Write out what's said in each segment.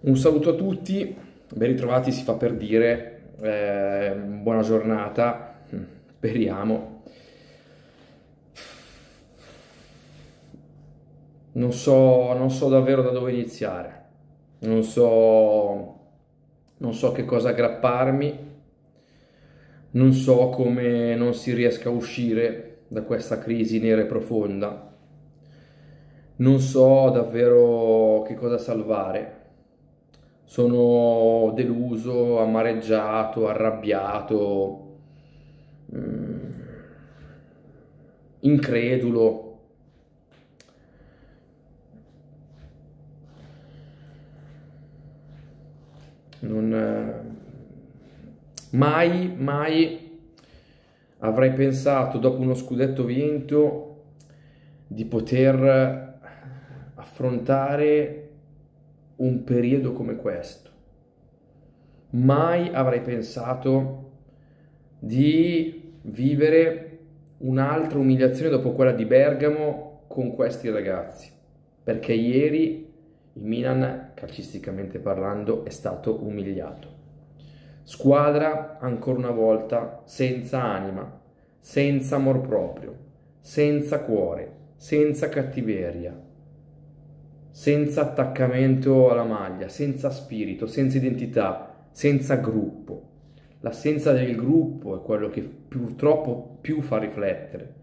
Un saluto a tutti, ben ritrovati si fa per dire, eh, buona giornata, speriamo. Non so, non so davvero da dove iniziare, non so, non so che cosa aggrapparmi, non so come non si riesca a uscire da questa crisi nera e profonda, non so davvero che cosa salvare sono deluso, amareggiato, arrabbiato, mm, incredulo. Non, mai, mai avrei pensato dopo uno scudetto vinto di poter affrontare un periodo come questo. Mai avrei pensato di vivere un'altra umiliazione dopo quella di Bergamo con questi ragazzi, perché ieri il Milan, calcisticamente parlando, è stato umiliato. Squadra, ancora una volta, senza anima, senza amor proprio, senza cuore, senza cattiveria, senza attaccamento alla maglia, senza spirito, senza identità, senza gruppo. L'assenza del gruppo è quello che purtroppo più fa riflettere.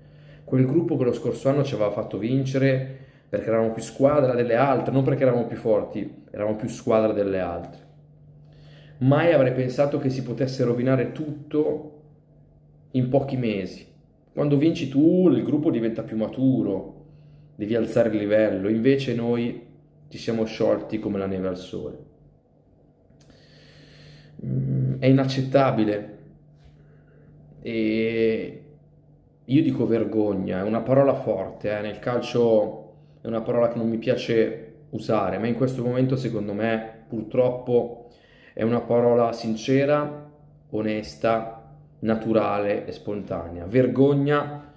Quel gruppo che lo scorso anno ci aveva fatto vincere perché eravamo più squadra delle altre, non perché eravamo più forti, eravamo più squadra delle altre. Mai avrei pensato che si potesse rovinare tutto in pochi mesi. Quando vinci tu, il gruppo diventa più maturo, devi alzare il livello, invece noi ci siamo sciolti come la neve al sole. Mm, è inaccettabile e io dico vergogna, è una parola forte, eh? nel calcio è una parola che non mi piace usare, ma in questo momento secondo me purtroppo è una parola sincera, onesta, naturale e spontanea. Vergogna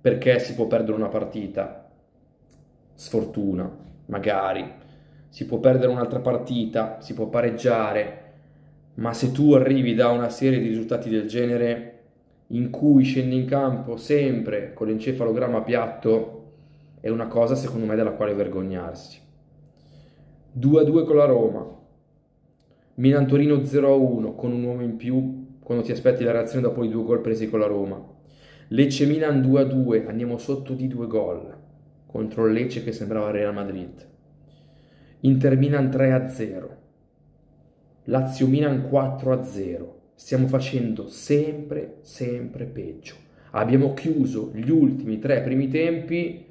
perché si può perdere una partita, sfortuna, magari, si può perdere un'altra partita, si può pareggiare, ma se tu arrivi da una serie di risultati del genere in cui scendi in campo sempre con l'encefalogramma piatto, è una cosa secondo me della quale vergognarsi. 2-2 con la Roma, Milan Torino 0-1 con un uomo in più quando ti aspetti la reazione dopo i due gol presi con la Roma. Lecce Milan 2-2, andiamo sotto di due gol contro il Lecce che sembrava Real Madrid. Inter Milan 3-0. Lazio Milan 4-0. Stiamo facendo sempre, sempre peggio. Abbiamo chiuso gli ultimi tre primi tempi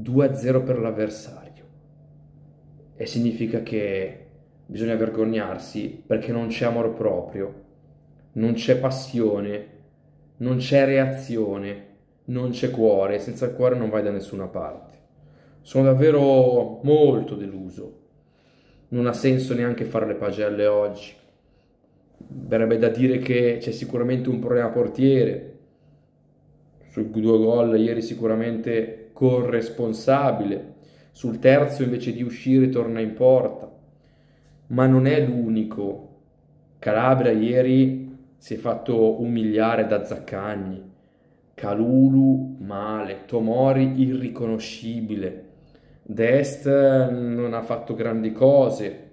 2-0 per l'avversario. E significa che bisogna vergognarsi perché non c'è amore proprio, non c'è passione, non c'è reazione, non c'è cuore, senza il cuore non vai da nessuna parte. Sono davvero molto deluso. Non ha senso neanche fare le pagelle oggi. Verrebbe da dire che c'è sicuramente un problema portiere. Sui due gol ieri sicuramente corresponsabile. Sul terzo invece di uscire torna in porta. Ma non è l'unico. Calabria ieri si è fatto umiliare da Zaccagni Calulu male, Tomori irriconoscibile, Dest non ha fatto grandi cose,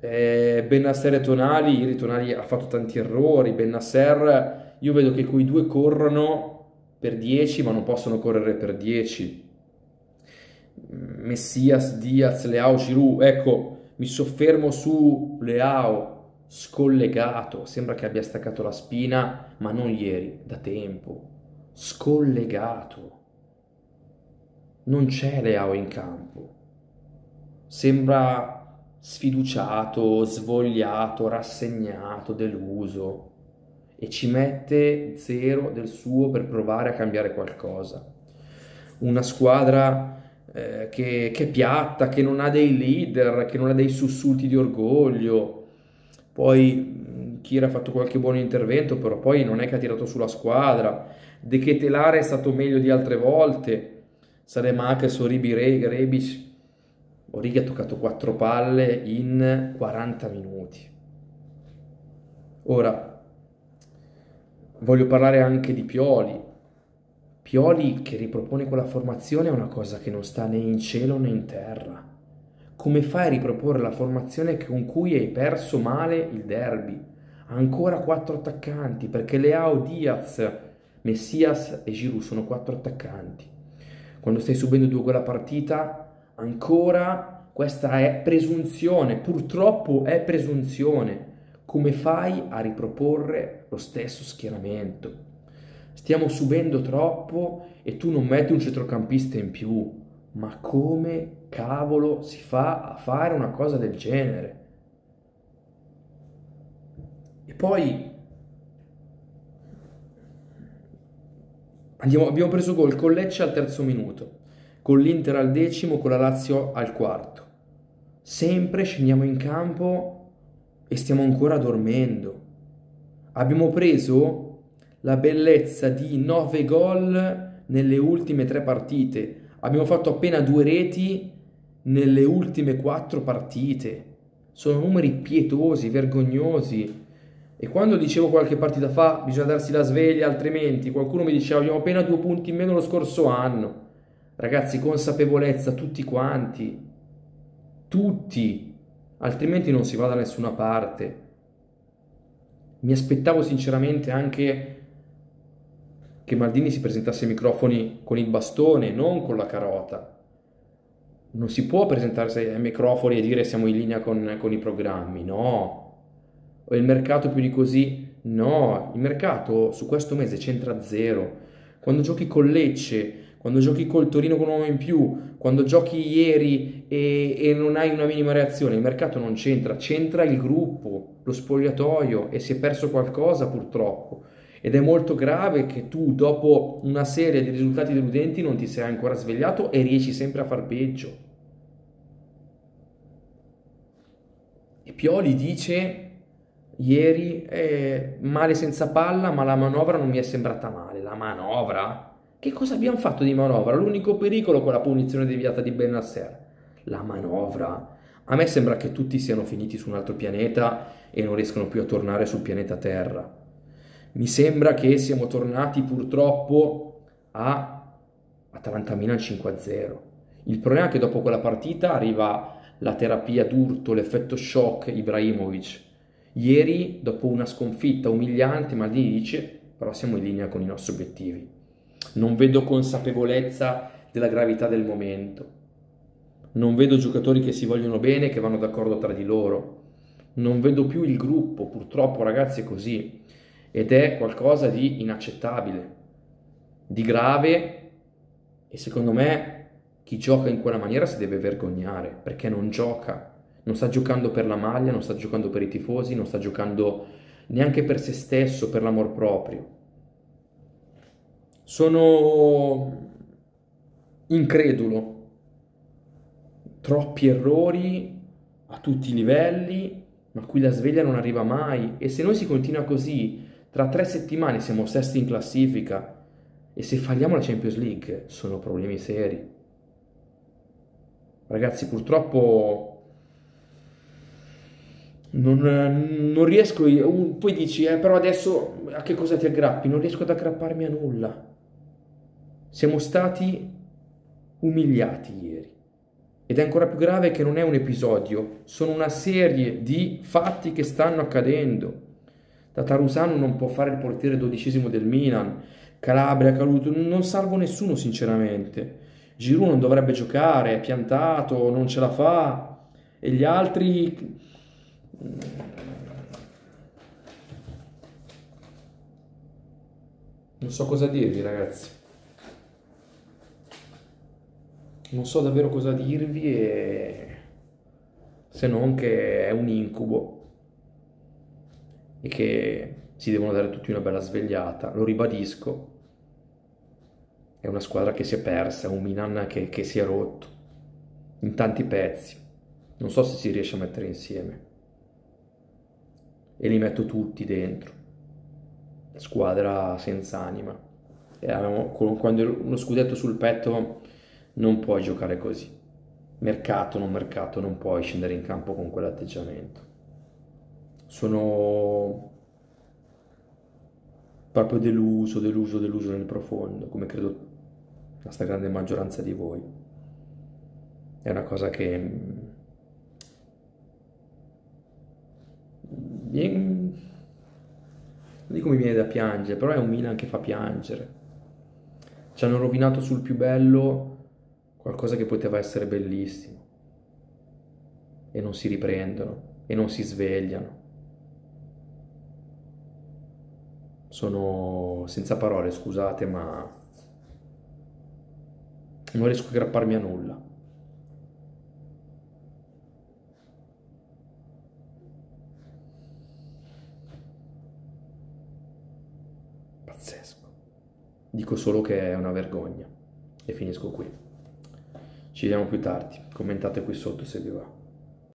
eh, Benasser e Tonali, ieri Tonali ha fatto tanti errori, Benasser io vedo che quei due corrono per 10 ma non possono correre per 10. Messias, Diaz, Leao, Giroud, ecco, mi soffermo su Leao, scollegato, sembra che abbia staccato la spina, ma non ieri, da tempo scollegato. Non c'è Leao in campo. Sembra sfiduciato, svogliato, rassegnato, deluso e ci mette zero del suo per provare a cambiare qualcosa. Una squadra eh, che, che è piatta, che non ha dei leader, che non ha dei sussulti di orgoglio. Poi Kira ha fatto qualche buon intervento, però poi non è che ha tirato sulla squadra De Ketelare è stato meglio di altre volte, Sademakis, Oribi, Rebic, Origi ha toccato 4 palle in 40 minuti. Ora, voglio parlare anche di Pioli. Pioli che ripropone quella formazione è una cosa che non sta né in cielo né in terra. Come fai a riproporre la formazione con cui hai perso male il derby? Ancora quattro attaccanti, perché Leao, Diaz, Messias e Giroud sono quattro attaccanti. Quando stai subendo due gol a partita, Ancora questa è presunzione, purtroppo è presunzione. Come fai a riproporre lo stesso schieramento? Stiamo subendo troppo e tu non metti un centrocampista in più. Ma come cavolo si fa a fare una cosa del genere? E poi andiamo, abbiamo preso gol con Lecce al terzo minuto con l'Inter al decimo, con la Lazio al quarto. Sempre scendiamo in campo e stiamo ancora dormendo. Abbiamo preso la bellezza di 9 gol nelle ultime tre partite. Abbiamo fatto appena due reti nelle ultime quattro partite. Sono numeri pietosi, vergognosi. E quando dicevo qualche partita fa bisogna darsi la sveglia, altrimenti qualcuno mi diceva abbiamo appena due punti in meno lo scorso anno. Ragazzi, consapevolezza tutti quanti, tutti, altrimenti non si va da nessuna parte. Mi aspettavo sinceramente anche che Maldini si presentasse ai microfoni con il bastone, non con la carota. Non si può presentarsi ai microfoni e dire siamo in linea con, con i programmi, no. O il mercato più di così? No, il mercato su questo mese c'entra zero. Quando giochi con Lecce quando giochi col Torino con un uomo in più, quando giochi ieri e, e, non hai una minima reazione, il mercato non c'entra, c'entra il gruppo, lo spogliatoio e si è perso qualcosa purtroppo. Ed è molto grave che tu dopo una serie di risultati deludenti non ti sei ancora svegliato e riesci sempre a far peggio. E Pioli dice ieri eh, male senza palla, ma la manovra non mi è sembrata male. La manovra? Che cosa abbiamo fatto di manovra? L'unico pericolo con la punizione deviata di Benasser. La manovra. A me sembra che tutti siano finiti su un altro pianeta e non riescano più a tornare sul pianeta Terra. Mi sembra che siamo tornati purtroppo a Atalanta-Milan 5-0. Il problema è che dopo quella partita arriva la terapia d'urto, l'effetto shock Ibrahimovic. Ieri, dopo una sconfitta umiliante, Maldini dice però siamo in linea con i nostri obiettivi. Non vedo consapevolezza della gravità del momento, non vedo giocatori che si vogliono bene, che vanno d'accordo tra di loro, non vedo più il gruppo, purtroppo ragazzi è così, ed è qualcosa di inaccettabile, di grave. E secondo me chi gioca in quella maniera si deve vergognare perché non gioca, non sta giocando per la maglia, non sta giocando per i tifosi, non sta giocando neanche per se stesso, per l'amor proprio. Sono incredulo. Troppi errori a tutti i livelli, ma qui la sveglia non arriva mai. E se noi si continua così, tra tre settimane siamo sesti in classifica e se falliamo la Champions League sono problemi seri. Ragazzi, purtroppo non, non riesco, poi dici, eh, però adesso a che cosa ti aggrappi? Non riesco ad aggrapparmi a nulla. Siamo stati umiliati ieri. Ed è ancora più grave che non è un episodio, sono una serie di fatti che stanno accadendo. Tatarusano non può fare il portiere dodicesimo del Milan, Calabria, Caluto, non salvo nessuno sinceramente. Giroud non dovrebbe giocare, è piantato, non ce la fa. E gli altri... Non so cosa dirvi ragazzi. non so davvero cosa dirvi e... se non che è un incubo e che si devono dare tutti una bella svegliata. Lo ribadisco, è una squadra che si è persa, un Milan che, che si è rotto in tanti pezzi. Non so se si riesce a mettere insieme. E li metto tutti dentro. Squadra senza anima. Avevamo, quando uno scudetto sul petto non puoi giocare così. mercato, non mercato, non puoi scendere in campo con quell'atteggiamento. Sono proprio deluso, deluso, deluso nel profondo, come credo la stragrande maggioranza di voi. È una cosa che non dico mi viene da piangere, però è un Milan che fa piangere. Ci hanno rovinato sul più bello qualcosa che poteva essere bellissimo e non si riprendono e non si svegliano. Sono senza parole, scusate, ma non riesco a aggrapparmi a nulla. Dico solo che è una vergogna e finisco qui. Ci vediamo più tardi, commentate qui sotto se vi va.